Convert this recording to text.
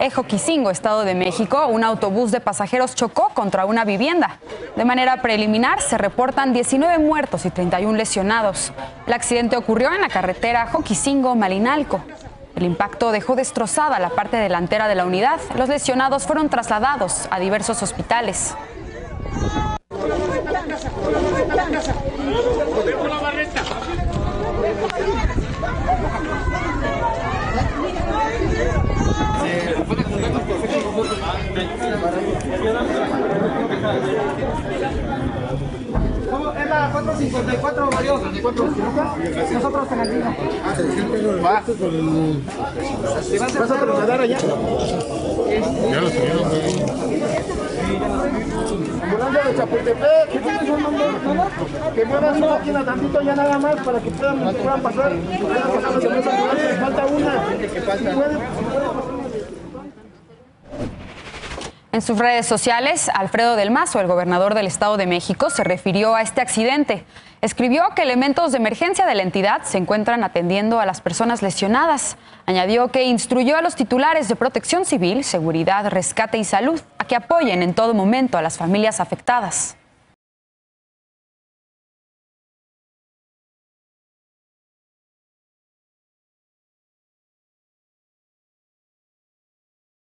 En Joquicingo, Estado de México, un autobús de pasajeros chocó contra una vivienda. De manera preliminar, se reportan 19 muertos y 31 lesionados. El accidente ocurrió en la carretera Joquicingo-Malinalco. El impacto dejó destrozada la parte delantera de la unidad. Los lesionados fueron trasladados a diversos hospitales. Es la 454, Mario. Nosotros en el mismo. ¿Vas a trasladar allá? Ya lo subieron, Ambulancia de Chapultepec, ¿qué tienes un nombre? Que muevan su máquina tantito ya nada más para que puedan, puedan pasar. Falta una. Si puede, En sus redes sociales, Alfredo del Mazo, el gobernador del Estado de México, se refirió a este accidente. Escribió que elementos de emergencia de la entidad se encuentran atendiendo a las personas lesionadas. Añadió que instruyó a los titulares de protección civil, seguridad, rescate y salud a que apoyen en todo momento a las familias afectadas.